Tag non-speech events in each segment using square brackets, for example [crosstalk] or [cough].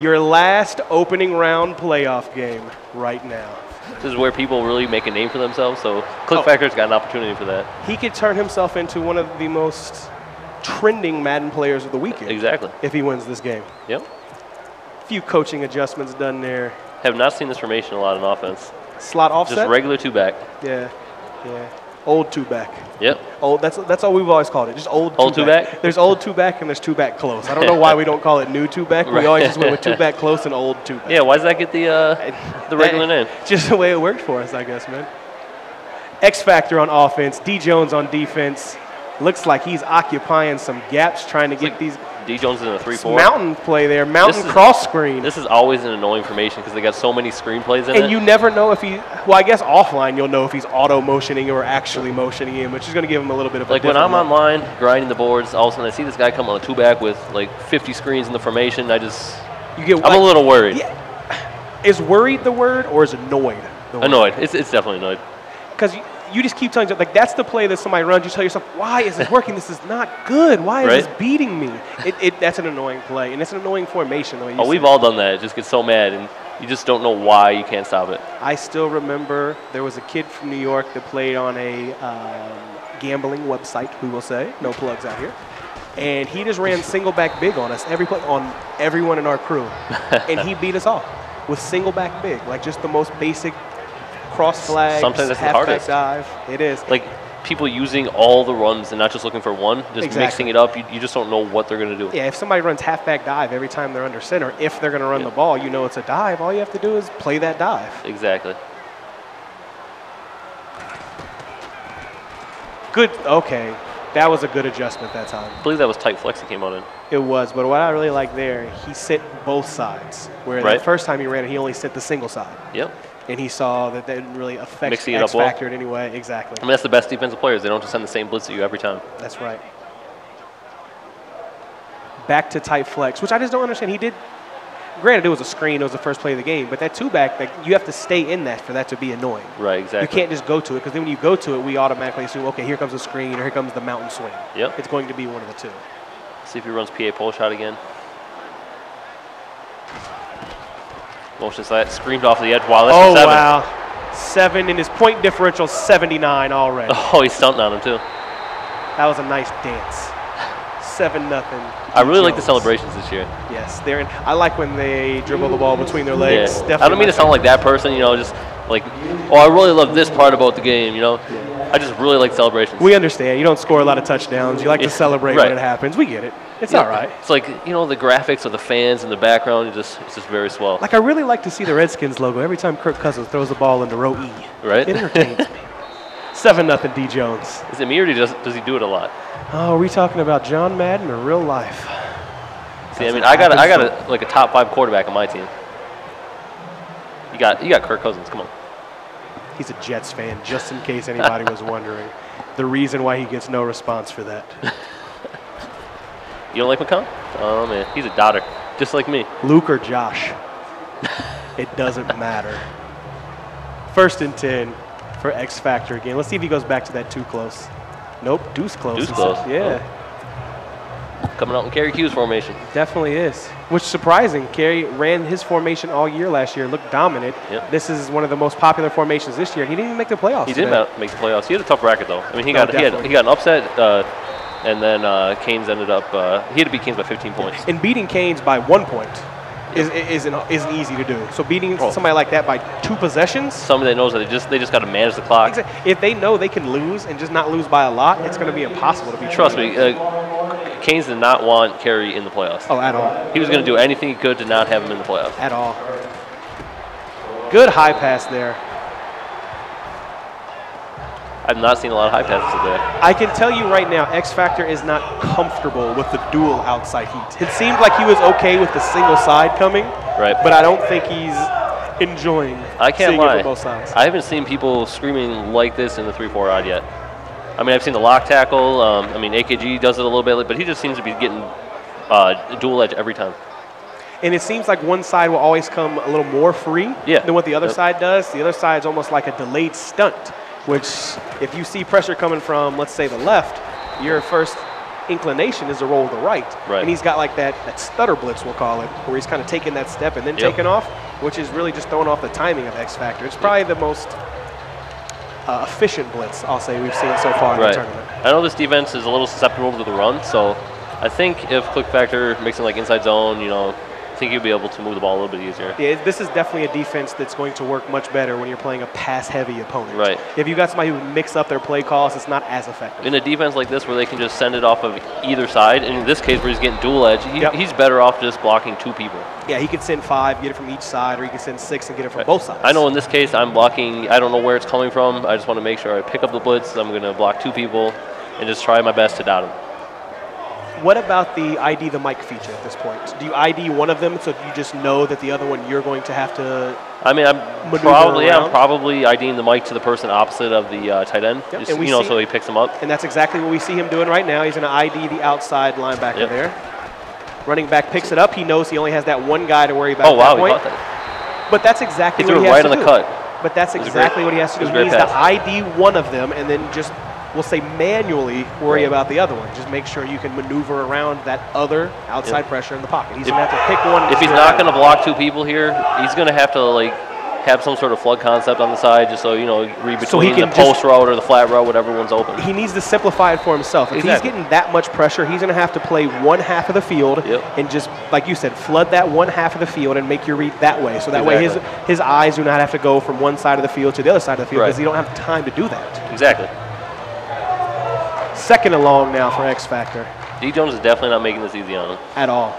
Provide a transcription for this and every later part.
Your last opening round playoff game right now. This is where people really make a name for themselves. So Kliq Oh. Factor's got an opportunity for that. He could turn himself into one of the most trending Madden players of the weekend Exactly. if he wins this game. Yep. A few coaching adjustments done there. Have not seen this formation a lot in offense. Slot offset. Just regular two back. yeah, yeah. Old two back. Yep. Old. That's that's all we've always called it. Just old. Old two two-back? There's old two back and there's two back close. I don't know why we don't call it new two back. We Right. always just went with [laughs] two back close and old two back. Yeah. Why does that get the uh, the regular name? Just the way it worked for us, I guess, man. X Factor on offense, D Jones on defense. Looks like he's occupying some gaps, trying to get like these D Jones in a three four. mountain play there, mountain cross screen. This is always an annoying formation because they got so many screenplays in it. and you never know if he. Well, I guess offline you'll know if he's auto motioning or actually motioning in, which is going to give him a little bit of a like when I'm look. online grinding the boards, all of a sudden I see this guy come on a two back with like 50 screens in the formation. I just You get I'm like- a little worried. Yeah. Is worried the word or is annoyed? The Annoyed. It's, it's definitely annoyed. Because you, just keep telling yourself, like, that's the play that somebody runs. You tell yourself, why is this working? This is not good. Why is Right. this beating me? It, it, that's an annoying play, and it's an annoying formation. Oh, we've all done that. Just get so mad and you just don't know why you can't stop it. I still remember there was a kid from New York that played on a um, gambling website. We will say no plugs out here, and he just ran single back big on us every play on everyone in our crew, [laughs] and he beat us all with single back big, like just the most basic cross flag, Sometimes that's the halfback hardest. dive. It is. Like people using all the runs and not just looking for one, just Exactly. mixing it up. You, you just don't know what they're going to do. Yeah, if somebody runs halfback dive every time they're under center, if they're going to run the ball, you know it's a dive. All you have to do is play that dive. Exactly. Good. Okay, that was a good adjustment that time. I believe that was tight flex he came out in. It was, but what I really like there, he sit both sides. Where Right. the first time he ran it, he only sit the single side, Yep. And he saw that that didn't really affect Mixing X well. factor in any way. Exactly. I mean, that's the best defensive players. They don't just send the same blitz at you every time. That's right. Back to tight flex, which I just don't understand. He did. Granted, it was a screen. It was the first play of the game, but that two back, like, you have to stay in that for that to be annoying. Right, exactly. You can't just go to it because then when you go to it, we automatically assume, okay, here comes the screen or here comes the mountain swing. Yep. It's going to be one of the two. See if he runs PA pole shot again. Motion slide, screamed off the edge. Wow, that's oh seven. wow, seven, and his point differential 79 already. [laughs] Oh, he's stunting on him too. That was a nice dance. Seven nothing. I really like the celebrations this year. Yes, they're. In, I like when they dribble the ball between their legs. Yeah. Definitely I don't mean to sound like that person, you know, just like, oh, I really love this part about the game, you know. I just really like celebrations. We understand. You don't score a lot of touchdowns. You like to [laughs] celebrate right. when it happens. We get it. It's all right. It's like you know the graphics of the fans in the background. It's just it's just very swell, Like I really like to see the Redskins logo every time Kirk Cousins throws the ball into row E. right? It entertains me. Seven nothing, D Jones. Is it me or does does he do it a lot? Oh, are we talking about John Madden or real life? See, I mean, I got a, I got a, like a top five quarterback on my team. You got you got Kirk Cousins. Come on. He's a Jets fan, just in case anybody was wondering. The reason why he gets no response for that. [laughs] You don't like McCown? Oh man, he's a daughter, just like me. Luke or Josh? it doesn't matter. First and 10 for X Factor again. Let's see if he goes back to that too close. Nope, deuce close. Deuce close. Yeah, Coming out in Kerry Q's formation. definitely is. Which is surprising. Kerry ran his formation all year last year, looked dominant. Yep. This is one of the most popular formations this year. He didn't even make the playoffs. He did not make the playoffs. He had a tough bracket though. I mean, he No, got he had he got an upset, uh, and then uh, Canes ended up uh, he had to beat Canes by 15 points. And beating Canes by one point is, isn't, isn't easy to do. So beating Oh. somebody like that by two possessions, Somebody that knows that they just they just got to manage the clock. If they know they can lose and just not lose by a lot, it's going to be impossible to beat. Trust them. me, uh, Canes did not want Kerry in the playoffs. Oh, at all. He was going to do anything he could to not have him in the playoffs. At all. Good high pass there. I've not seen a lot of high passes today. I can tell you right now, X Factor is not comfortable with the dual outside heat. It seemed like he was okay with the single side coming, Right. but I don't think he's enjoying I can't seeing it lie. from both sides. I haven't seen people screaming like this in the 3-4 odd yet. I mean, I've seen the lock tackle. Um, I mean, AKG does it a little bit, but he just seems to be getting uh, dual edge every time. And it seems like one side will always come a little more free Yeah. than what the other Yep. side does. The other side is almost like a delayed stunt, which if you see pressure coming from, let's say, the left, your first inclination is to roll to the right. Right. And he's got like that, that stutter blitz, we'll call it, where he's kind of taking that step and then Yep. taking off, which is really just throwing off the timing of X Factor. It's probably the most uh, efficient blitz, I'll say, we've seen so far in Right. the tournament. I know this defense is a little susceptible to the run, so I think if Kliq Factor makes it like inside zone, you know, think you'll be able to move the ball a little bit easier. Yeah, this is definitely a defense that's going to work much better when you're playing a pass-heavy opponent. Right. If you've got somebody who mix up their play calls, it's not as effective. In a defense like this, where they can just send it off of either side, and in this case where he's getting dual edge, he, Yep. he's better off just blocking two people. Yeah, he can send five, get it from each side, or he can send six and get it from both sides. I know in this case I'm blocking. I don't know where it's coming from. I just want to make sure I pick up the blitz. I'm going to block two people, and just try my best to dot him. What about the ID the mic feature at this point? Do you ID one of them so you just know that the other one you're going to have to? I mean, I'm probably yeah, I'm probably IDing the mic to the person opposite of the uh, tight end, Yep, just, you know, so he picks him up. And that's exactly what we see him doing right now. He's going to ID the outside linebacker Yep. there. Running back picks it up. He knows he only has that one guy to worry about. Oh wow, he caught that. But that's exactly He what he it has right to on the do. cut. But that's exactly great- what he has to do. He needs to. ID one of them and then just, we'll say manually worry Right. about the other one. Just make sure you can maneuver around that other outside pressure in the pocket. He's If- going to have to pick one. If he's not going to block two people here, he's going to have to like have some sort of flood concept on the side, just so you know, read So he between the can post route or the flat route, whatever one's open. he needs to simplify it for himself. If Exactly. he's getting that much pressure, he's going to have to play one half of the field Yep. and just, like you said, flood that one half of the field and make your read that way. So that way his, his eyes do not have to go from one side of the field to the other side of the field Right. because you don't have time to do that. Exactly. Second and long now for X Factor D Jones is definitely not making this easy on him. at all.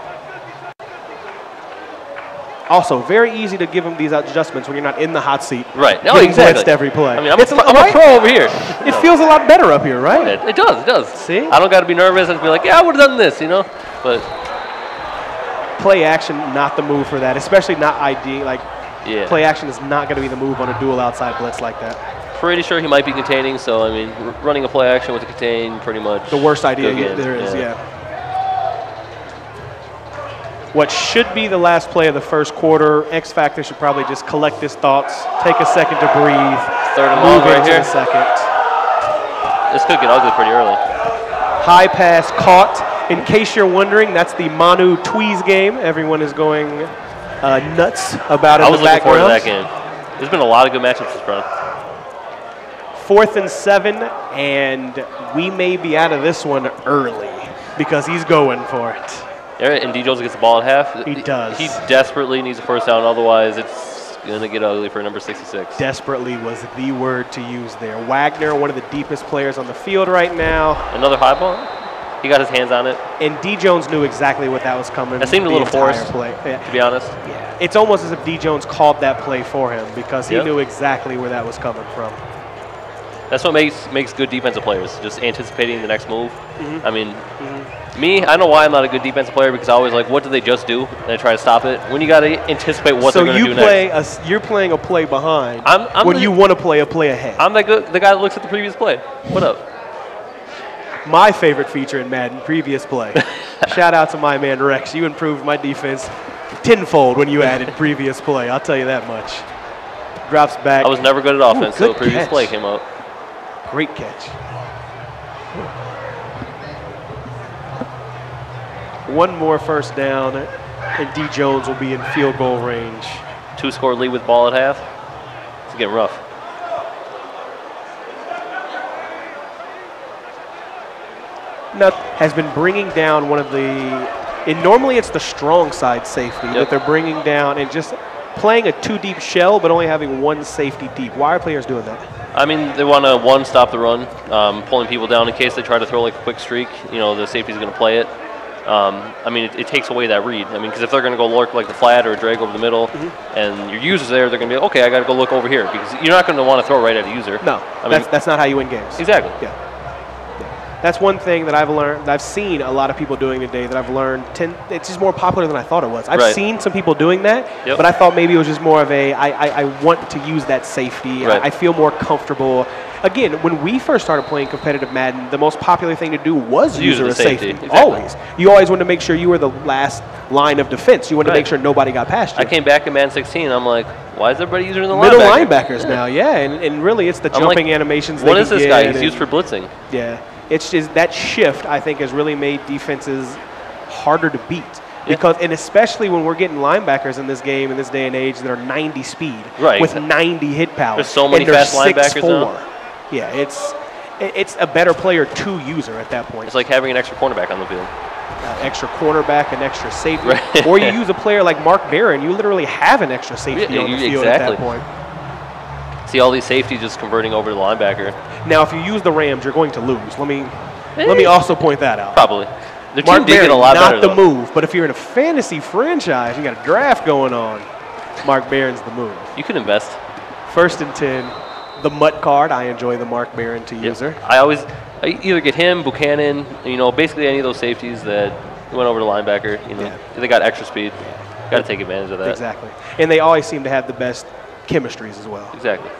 Also, very easy to give him these adjustments when you're not in the hot seat. Right. No, exactly. every play. I mean, I'm, It's a, a- pro, I'm right? a pro over here. It feels a lot better up here, right? It, it does. It does. See? I don't got to be nervous and be like, yeah, I would have done this, you know. But Play action, not the move for that, especially not ID. Like, yeah, play action is not going to be the move on a dual outside blitz like that. Pretty sure he might be containing. So I mean, running a play action with a contain, pretty much The worst idea there is, yeah. What should be the last play of the first quarter, X Factor should probably just collect his thoughts, take a second to breathe, Third and move long right here. second. This could get ugly pretty early. High pass caught. In case you're wondering, that's the Manu Tweez game. Everyone is going uh, nuts about it I in was the looking forward to that game. There's been a lot of good matchups this round. Fourth and seven, and we may be out of this one early because he's going for it. Yeah, and D Jones gets the ball at half. He does. He desperately needs a first down, otherwise it's gonna get ugly for number 66. Desperately was the word to use there. Wagner, one of the deepest players on the field right now, Another high ball. He got his hands on it. and D Jones knew exactly what that was coming. That seemed a little forced. Play. Yeah. To be honest, Yeah. It's almost as if D Jones called that play for him because he Yep. knew exactly where that was coming from. That's what makes makes good defensive players. Just anticipating the next move. Mm-hmm. I mean, me, I know why I'm not a good defensive player because I always like, what do they just do? And I try to stop it. When you got to anticipate what so they're going to you do play next. a, you're playing a play behind I'm- I'm when the- you want to play a play ahead. I'm that good, the guy that looks at the previous play. What up? my favorite feature in Madden, previous play. [laughs] Shout out to my man Rex. You improved my defense tenfold when you added [laughs] previous play. I'll tell you that much. Drops back. I was never good at offense, so good the previous catch. play came up. Great catch. One more first down, and D Jones will be in field goal range. Two score lead with ball at half. It's getting rough. Nutt has been bringing down one of the. And normally it's the strong side safety that they're bringing down and just playing a two deep shell, but only having one safety deep. Why are players doing that? I mean, they want to one stop the run, um, pulling people down in case they try to throw like a quick streak. You know, the safety's going to play it. Um, I mean, it, it takes away that read. I mean, because if they're going to go lurk like the flat or a drag over the middle, Mm-hmm. and your user's there, they're going to be okay. I got to go look over here because you're not going to want to throw right at a user. No, I mean, that's, that's not how you win games. exactly. Yeah. Yeah. That's one thing that I've learned, that I've seen a lot of people doing today that I've learned. Ten, it's just more popular than I thought it was. I've Right. seen some people doing that, Yep. but I thought maybe it was just more of a, I, I, I want to use that safety. Right. I, I feel more comfortable. Again, when we first started playing competitive Madden, the most popular thing to do was Use user the safety, safety. exactly. Always. You always wanted to make sure you were the last line of defense. You wanted to make sure nobody got past you. I came back in Man 16. I'm like, why is everybody using the Middle linebacker? linebackers now, yeah, and, and really it's the I'm like, jumping animations. What is this guy? He's used for blitzing. Yeah. It's just that shift, I think, has really made defenses harder to beat. Because, and especially when we're getting linebackers in this game in this day and age that are 90 speed Right. with 90 hit power. There's so many fast linebackers 6'4". now. Yeah, it's it's a better player to user at that point. It's like having an extra cornerback on the field. uh, extra cornerback, an extra safety, Right. or you [laughs] use a player like Mark Barron. You literally have an extra safety Yeah, on the field at that point. See all these safeties just converting over to the linebacker. Now, if you use the Rams, you're going to lose. Let me eh. let me also point that out. Probably. Their Mark team get a lot not better. the though. move, but if you're in a fantasy franchise, you got a draft going on. Mark Barron's the move. You can invest. First and ten, the MUT card. I enjoy the Mark Barron to Yep. user. I always I either get him, Bucannon, you know, basically any of those safeties that went over to linebacker. You know, Yeah. they got extra speed. Got to take advantage of that. Exactly, and they always seem to have the best chemistries as well. Exactly.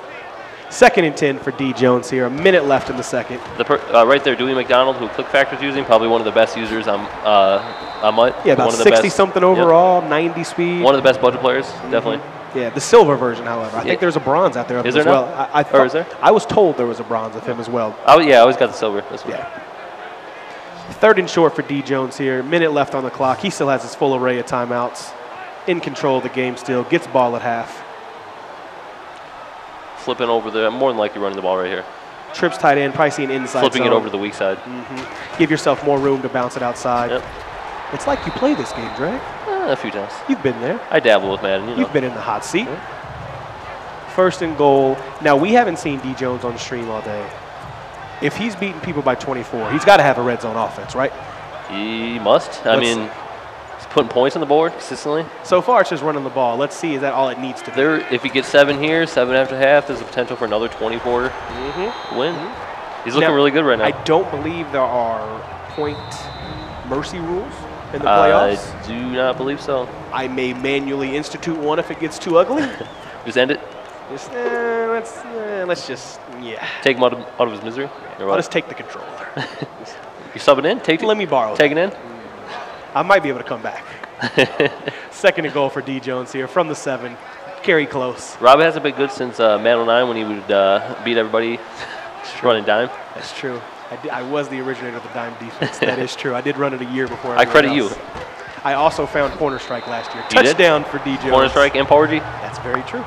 Second and ten for D Jones here. A minute left in the second. The per, uh, right there, Dewey McDonald, who ClickFactor's using, probably one of the best users on uh, on MUT. Yeah, about one of the 60 best- something yep. overall, 90 speed. One of the best budget players, definitely. Yeah, the silver version, however. I Yeah. think there's a bronze out there of Is him there as well. I, I Or is there? I was told there was a bronze of him as well. I, yeah, I always got the silver. That's Yeah. Third and short for D Jones here. Minute left on the clock. He still has his full array of timeouts. In control of the game still. Gets ball at half. Flipping over the, more than likely running the ball right here. Trips tight end. Probably see an inside Flipping it over to the weak side. Give yourself more room to bounce it outside. Yep. It's like you play this game, Dre. Eh, a few times. You've been there. I dabble with Madden, you know. You've been in the hot seat. First and goal. Now, we haven't seen D Jones on stream all day. If he's beating people by 24, he's got to have a red zone offense, right? He must. I Let's- mean, putting points on the board consistently. So far, it's just running the ball. Let's see, is that all it needs to be? There, if he gets seven here, seven after half, there's a potential for another 24 Mm-hmm. win. He's looking Now, really good right now. I don't believe there are point mercy rules in the playoffs. I do not believe so. I may manually institute one if it gets too ugly. [laughs] Just end it. just, eh, let's, eh, let's just, yeah. Take him out of, out of his misery. I'll what? just take the controller. [laughs] You subbing in? Take Let me borrow it. Take it in. I might be able to come back. [laughs] Second and goal for D Jones here from the seven. Carry close. Rob hasn't been good since uh, Madden 09 when he would uh, beat everybody running dime. That's true. I, was the originator of the dime defense. that is true. I did run it a year before. I credit everyone you. I also found corner strike last year. You did? Touchdown for D Jones. Corner strike and Power G. That's very true.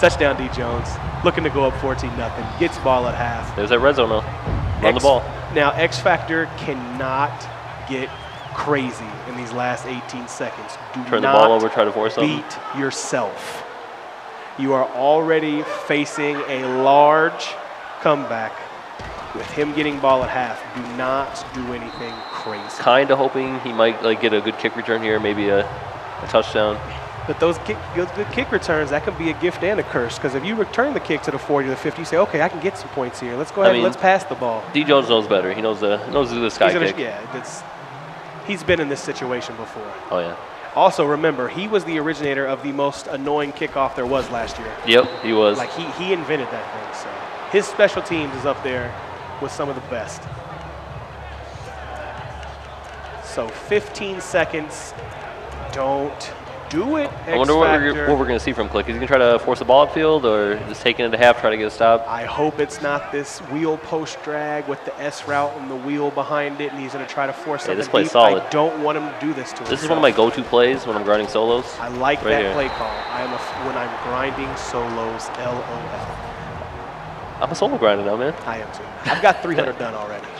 Touchdown D Jones. Looking to go up 14 nothing. Gets ball at half. There's that red zone now. Run the ball. Now X Factor cannot get crazy in these last 18 seconds. Do Turn the ball over, try to force something. beat yourself. You are already facing a large comeback with him getting ball at half. Do not do anything crazy. Kind of hoping he might like get a good kick return here, maybe a, a touchdown. But those, kick, those good kick returns, that can be a gift and a curse. Because if you return the kick to the 40 or the 50, you say, okay, I can get some points here. Let's go I ahead and let's pass the ball. D Jones knows better. He knows the knows the sky kick. yeah, it's, he's been in this situation before. Oh yeah. Also, remember, he was the originator of the most annoying kickoff there was last year. Yep, he was. Like, he, he invented that thing. So his special teams is up there with some of the best. So 15 seconds. Don't do it. I wonder what we're, what we're going to see from Kliq. Is he going to try to force the ball upfield or just taking it to half, try to get a stop? I hope it's not this wheel post drag with the S route and the wheel behind it, and he's going to try to force Yeah, this play's deep. solid. I don't want him to do this to This is one of my go-to plays when I'm grinding solos. I like right that here. play call. I am a, when I'm grinding solos. L O L. I'm a solo grinder now, man. I am too. I've got 300 done already. [laughs]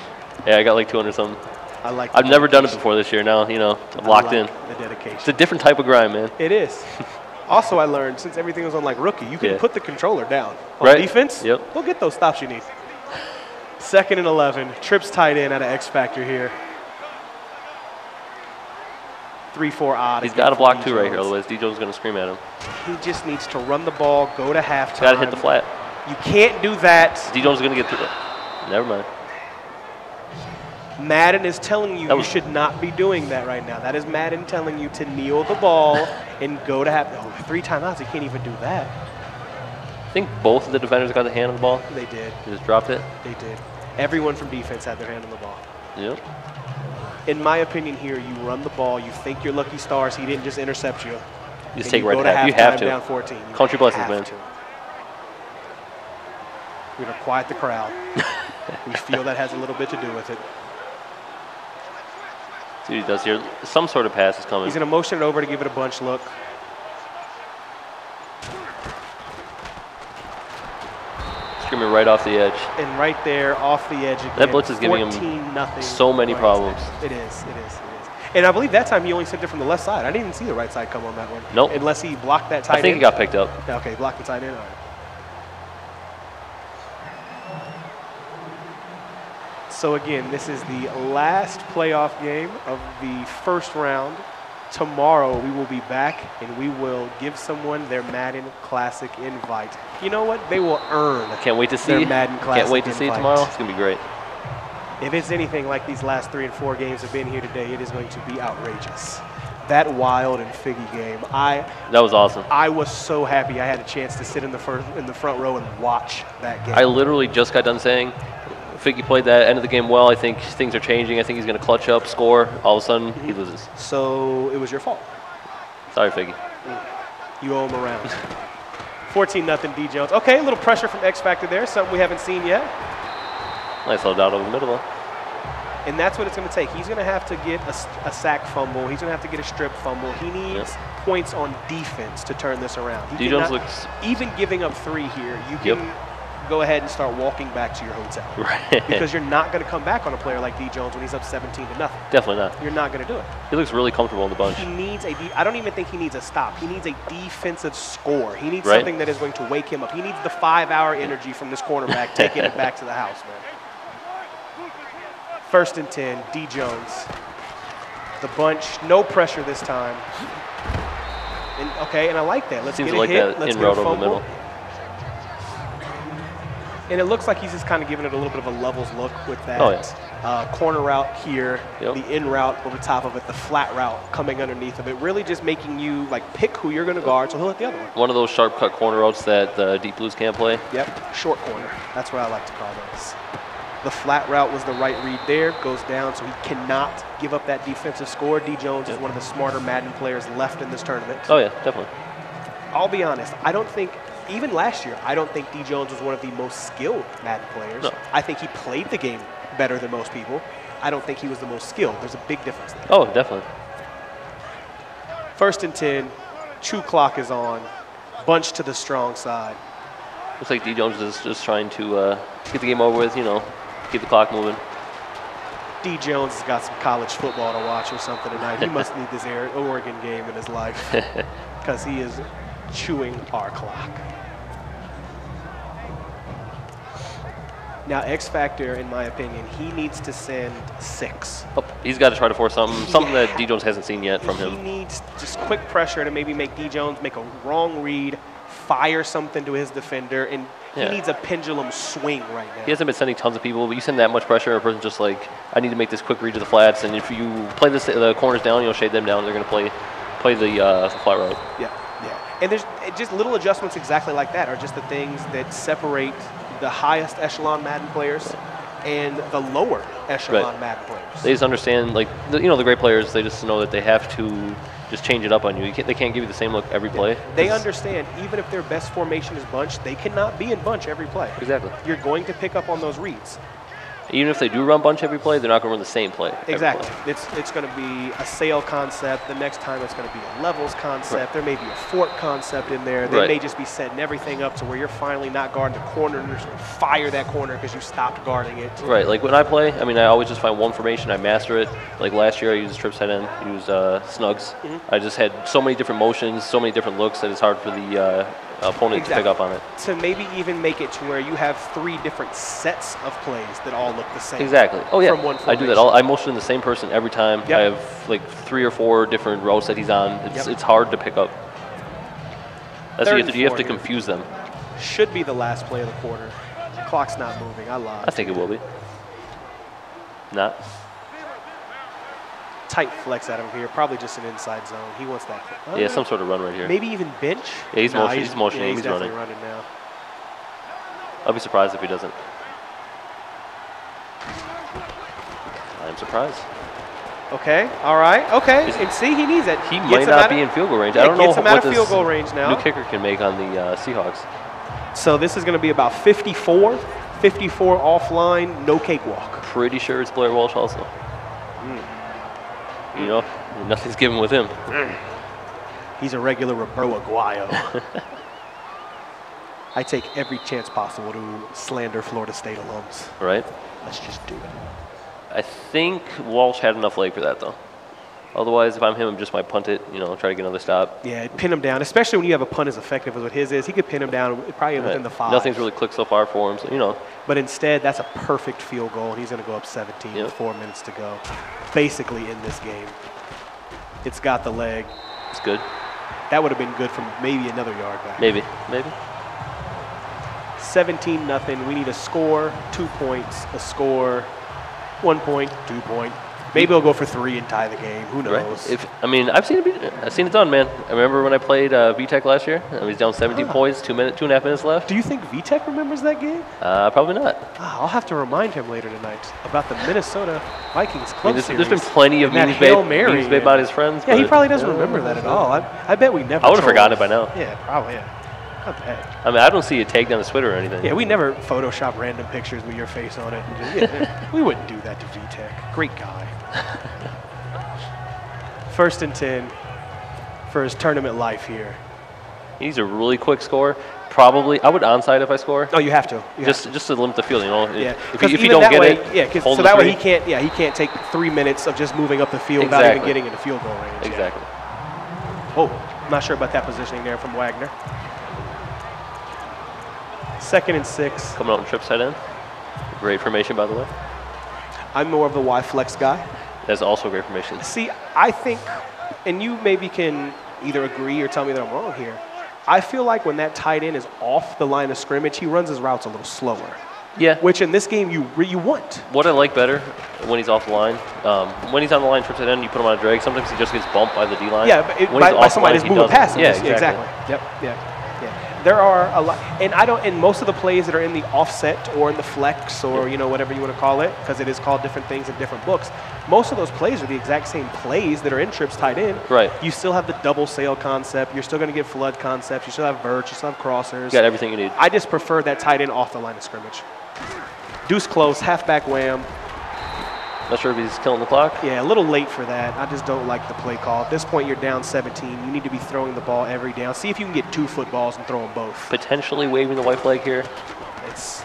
Yeah, I got like 200 something. I like. I've never done it before this year. Now, you know, I'm locked like in. The dedication. It's a different type of grind, man. It is. [laughs] also, I learned since everything was on like rookie, you can Yeah. put the controller down on Right. defense. Yep. Go get those stops you need. Second and 11. Trips tight end out of X Factor here. Three, four odd. He's got to block two right here, otherwise D Jones is going to scream at him. He just needs to run the ball, go to halftime. Got to hit the flat. You can't do that. D Jones is going to get through. Never mind. Madden is telling you That you should not be doing that right now. That is Madden telling you to kneel the ball and go to half. Oh, three timeouts. You can't even do that. I think both of the defenders got the hand on the ball. They did. He just dropped it. They did. Everyone from defense had their hand on the ball. Yep. In my opinion, here you run the ball. You think you're lucky stars. He didn't just intercept you. You just take you it right go to half. You have to. down 14. You Country blessings, have man. to. We're gonna quiet the crowd. [laughs] We feel that has a little bit to do with it. See what he does here. Some sort of pass is coming. He's going to motion it over to give it a bunch look. Screaming right off the edge. And right there, off the edge again. That blitz is giving him nothing so many problems. It is, it is, it is. And I believe that time he only sent it from the left side. I didn't even see the right side come on that one. Nope. Unless he blocked that tight end. I think end. he got picked up. Okay, blocked the tight end. All right. So again, this is the last playoff game of the first round. Tomorrow we will be back and we will give someone their Madden Classic invite. You know what? They will earn. Can't wait to see. Their Madden Classic. Can't wait to Classic see it tomorrow. It's gonna be great. If it's anything like these last three and four games have been here today, it is going to be outrageous. That wild and figgy game, I That was awesome. I was so happy I had a chance to sit in the first in the front row and watch that game. I literally just got done saying, Figgy played that end of the game well. I think things are changing. I think he's gonna clutch up, score. All of a sudden, he loses. so it was your fault. Sorry, Figgy. You owe him around. [laughs] 14 nothing D Jones. Okay, a little pressure from X Factor there, something we haven't seen yet. Nice little dot over the middle. though. And that's what it's going to take. He's going to have to get a sack fumble. He's going to have to get a strip fumble. He needs points on defense to turn this around. He D Jones looks even giving up three here, you Yep. Go ahead and start walking back to your hotel [laughs] right. because you're not going to come back on a player like D Jones when he's up 17 to nothing. Definitely not. You're not going to do it. He looks really comfortable in the bunch. He needs a. De- I don't even think he needs a stop. He needs a defensive score. He needs Right. something that is going to wake him up. He needs the five-hour energy from this cornerback taking it [laughs] back to the house, man. First and ten, D Jones. The bunch, no pressure this time. And okay, and I like that. Let's Seems get a like hit. that Let's in get a fumble. And it looks like he's just kind of giving it a little bit of a levels look with that Oh, yeah. uh, corner route here, Yep. the in route over top of it, the flat route coming underneath of it, really just making you like pick who you're going to guard, so he'll hit the other one. One of those sharp cut corner routes that the deep blues can't play. Yep, short corner. That's what I like to call those. The flat route was the right read there, goes down, so he cannot give up that defensive score. D. Jones is one of the smarter Madden players left in this tournament. Oh yeah, definitely. I'll be honest, I don't think, even last year, I don't think D. Jones was one of the most skilled Madden players. No. I think he played the game better than most people. I don't think he was the most skilled. There's a big difference there. Oh, definitely. First and 10, chew clock is on, bunch to the strong side. Looks like D Jones is just trying to uh, get the game over with. You know, keep the clock moving. D. Jones has got some college football to watch or something tonight. He must [laughs] need this Oregon game in his life [laughs] because he is chewing our clock. Now, X Factor, in my opinion, he needs to send six. Oh, he's got to try to force something, something that D Jones hasn't seen yet from he him. He needs just quick pressure to maybe make D. Jones make a wrong read, fire something to his defender, and Yeah. he needs a pendulum swing right now. He hasn't been sending tons of people, but you send that much pressure, a person's just like, I need to make this quick read to the flats, and if you play this, the corners down, you'll shade them down, they're going to play play the, uh, flat route. Yeah, yeah. And there's just little adjustments exactly like that are just the things that separate the highest echelon Madden players and the lower echelon Right. Madden players. They just understand, like, the, you know, the great players, they just know that they have to just change it up on you. you can't, they can't give you the same look every play. They understand even if their best formation is bunch, they cannot be in bunch every play. Exactly. You're going to pick up on those reads. Even if they do run bunch every play, they're not going to run the same play. Exactly. play. It's it's going to be a sail concept. The next time it's going to be a levels concept. There may be a fort concept in there. They Right. may just be setting everything up to where you're finally not guarding the corner and you're just going to fire that corner because you stopped guarding it. Right, like when I play, I mean, I always just find one formation, I master it. Like last year, I used trips head end, used uh, snugs. Mm-hmm. I just had so many different motions, so many different looks that it's hard for the uh, opponent to pick up on it. To maybe even make it to where you have three different sets of plays that all look the same. Exactly. Oh yeah, From one I do that. I'll, I motion the same person every time. Yep. I have like three or four different routes that he's on. It's, Yep. it's hard to pick up. That's what you have to, you have to confuse them. Should be the last play of the quarter. Clock's not moving. I lied. I think it will be. Not. Tight flex out of him here. Probably just an inside zone. He wants that. Yeah, Uh, some sort of run right here. Maybe even bench. Yeah, he's Nah, motion- he's motioning, yeah, he's definitely running. now. I'll be surprised if he doesn't. I'm surprised. Okay. All right. Okay. Is- and see, he needs it. He Gets might not out be of- in field goal range. Yeah, I don't know him out what of field goal range now. new kicker can make on the uh, Seahawks. So this is going to be about 54. 54 offline, no cakewalk. Pretty sure it's Blair Walsh also. Hmm. You know, nothing's given with him. He's a regular Roberto Aguayo. [laughs] I take every chance possible to slander Florida State alums. Right? Let's just do it. I think Walsh had enough leg for that though. Otherwise, if I'm him, I'm just might punt it. You know, try to get another stop. Yeah, pin him down, especially when you have a punt as effective as what his is. He could pin him down probably within the five. Nothing's really clicked so far for him. So you know, But instead, that's a perfect field goal, and he's going to go up 17 Yep. with four minutes to go. Basically, in this game, it's got the leg. it's good. That would have been good from maybe another yard back. Maybe, maybe. 17 nothing. We need a score, two points, a score, one point, two point. Maybe he'll go for three and tie the game. Who Right? knows? If I mean, I've seen it. Be, I've seen it done, man. I remember when I played uh, VTech last year. I was down 17 Ah. points, two minutes, two and a half minutes left. Do you think VTech remembers that game? Uh, probably not. Ah, I'll have to remind him later tonight about the Minnesota Vikings I mean, there's, series. there's been plenty of memes made, memes made about his friends. yeah, he probably doesn't remember that at all. I, I bet we never. I would've trolled. forgotten it by now. Yeah, probably. Yeah. Not bad. I mean, I don't see it tagged on the Twitter or anything. Yeah, we never Photoshop random pictures with your face on it. And [laughs] just, yeah, we wouldn't do that to VTech. Great guy. [laughs] First and 10 for his tournament life here. He's a really quick score. Probably, I would onside if I score. Oh, you have to. You just have just to limit the field, you know. yeah. If, you, if you don't get way, it, yeah. so the that way he can't. Yeah, he can't take three minutes of just moving up the field without even Exactly. getting into field goal range. Exactly. Oh, I'm not sure about that positioning there from Wagner. Second and six. Coming out in trips head in. Great formation, by the way. I'm more of the Y flex guy. That's also great formation. See, I think, and you maybe can either agree or tell me that I'm wrong here. I feel like when that tight end is off the line of scrimmage, he runs his routes a little slower, Yeah. which in this game you re- you want. What I like better when he's off the line, um, when he's on the line, trips it in, you put him on a drag. Sometimes he just gets bumped by the D line. Yeah, but it, When by, he's by somebody line, that's moving past him. Yeah, Yes, exactly. Yep. Yeah. There are a lot, and I don't. And most of the plays that are in the offset or in the flex or you know whatever you want to call it, because it is called different things in different books. Most of those plays are the exact same plays that are in trips tight end. Right. You still have the double sail concept. You're still going to get flood concepts. You still have verts. You still have crossers. You got everything you need. I just prefer that tight end off the line of scrimmage. Deuce close, halfback wham. Not sure if he's killing the clock. Yeah, a little late for that. I just don't like the play call. At this point, you're down 17. You need to be throwing the ball every down. See if you can get two footballs and throw them both. Potentially waving the white flag here. It's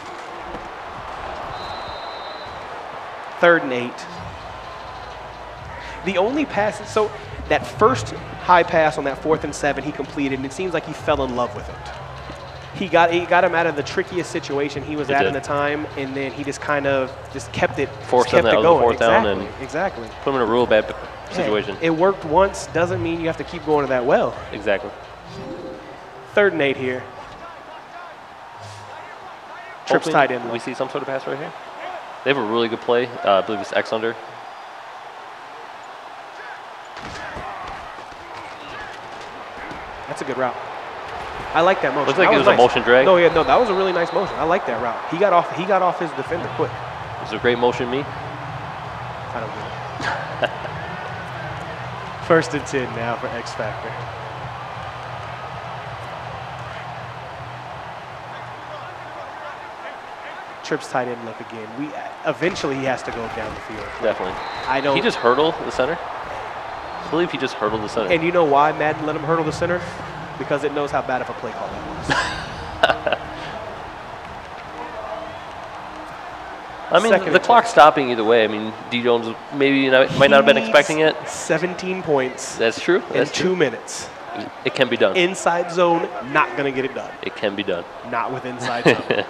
third and eight. The only pass, so that first high pass on that fourth and seven he completed, and it seems like he fell in love with it. He got he got him out of the trickiest situation he was It at did. in the time, and then he just kind of just kept it, Forced kept it going. fourth down exactly, and- exactly. Put him in a real bad situation. it worked once doesn't mean you have to keep going to that well. exactly. Third and eight here. Trips Hoping tight end. We see some sort of pass right here. They have a really good play. Uh, I believe it's X under. That's a good route. I like that motion. Looks like That it was a nice. motion drag. No, yeah, no, that was a really nice motion. I like that route. He got off. He got off his defender quick. It was a great motion, me. I don't get it. [laughs] First and ten now for X Factor. Trips tight end look again. We eventually he has to go down the field. Definitely. I don't. He just hurdled the center. I believe he just hurdled the center. and you know why Madden let him hurdle the center? Because it knows how bad of a play call that was. [laughs] I mean, second the and clock's stopping either way. I mean, D Jones maybe you know, might not have been expecting it. 17 points That's true. in two true. minutes. It can be done. Inside zone, not gonna get it done. It can be done. Not with inside [laughs] zone.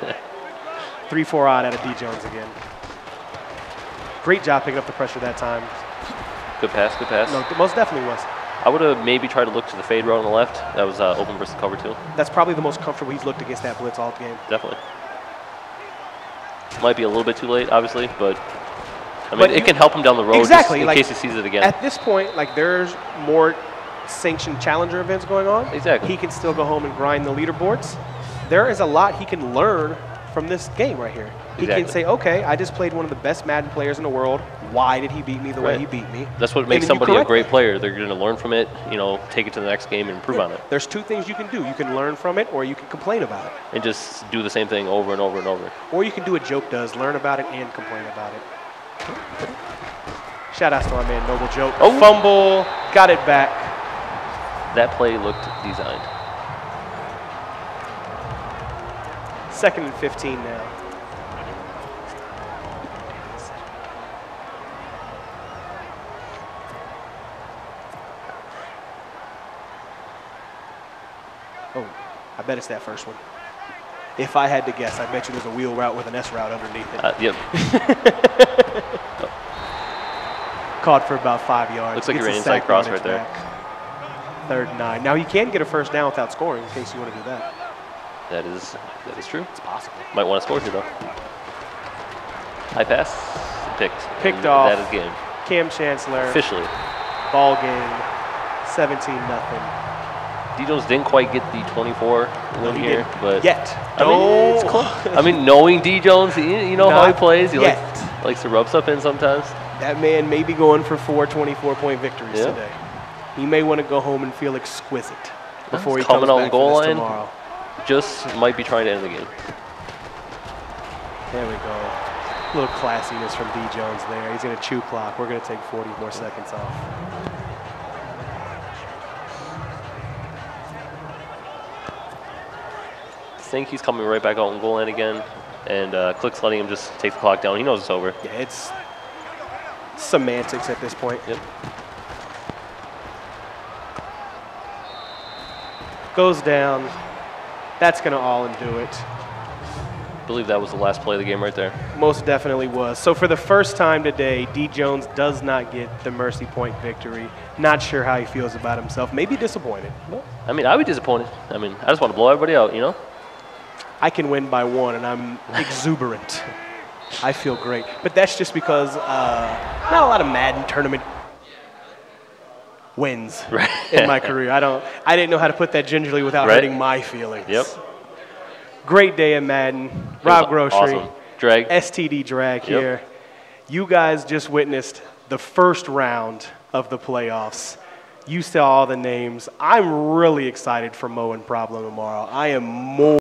Three, four odd out of D Jones again. Great job picking up the pressure that time. Good pass. Good pass. No, most definitely was. I would have maybe tried to look to the fade route on the left. That was uh, open versus cover two. That's probably the most comfortable he's looked against that blitz all game. Definitely. Might be a little bit too late, obviously, but I mean, But it you- can help him down the road just Exactly, in like, case he sees it again. At this point, like there's more sanctioned challenger events going on. Exactly. He can still go home and grind the leaderboards. There is a lot he can learn from this game right here. He can say, okay, I just played one of the best Madden players in the world. Why did he beat me the way he beat me? That's what makes somebody a great player. They're going to learn from it, you know, take it to the next game and improve on it, There's two things you can do. You can learn from it, or you can complain about it. and just do the same thing over and over and over. Or you can do what Joke does, learn about it and complain about it. Shout out to my man Noble Joke. Oh. Fumble, got it back. That play looked designed. Second and 15 now. Oh, I bet it's that first one. If I had to guess, I bet you there's a wheel route with an S route underneath it. Uh, yep. [laughs] Caught for about five yards. Looks like he ran a inside cross right there. back. Third and nine. Now you can get a first down without scoring in case you want to do that. That is that is true. It's possible. Might want to score here though. High pass, picked. Picked off. That is game. Kam Chancellor, Officially, ball game, 17 nothing. D Jones didn't quite get the 24 win He here, but yet. I mean, oh. it's close. [laughs] I mean, knowing D Jones, you know how he plays. He likes, yet. likes to rub stuff in sometimes. That man may be going for four 24 point victories Yeah. today. He may want to go home and feel exquisite before he comes on back goal this line. tomorrow. Just might be trying to end the game. There we go. A little classiness from D Jones there. He's going to chew clock. We're going to take 40 more seconds off. Think he's coming right back out in goal line again, and uh, Kliq's letting him just take the clock down. He knows it's over. Yeah, it's semantics at this point. Yep. Goes down. That's going to all undo it. I believe that was the last play of the game right there. Most definitely was. So for the first time today, D Jones does not get the mercy point victory. Not sure how he feels about himself. Maybe disappointed. I mean, I would be disappointed. I mean, I just want to blow everybody out, you know? I can win by one, and I'm exuberant. I feel great. But that's just because uh, not a lot of Madden tournament wins Right. in my career. I don't. I didn't know how to put that gingerly without Right. hurting my feelings. Yep. Great day in Madden. Rob Grocery. Awesome. Drag. STD drag Yep. here. You guys just witnessed the first round of the playoffs. You saw all the names. I'm really excited for Mo and Problem tomorrow. I am more.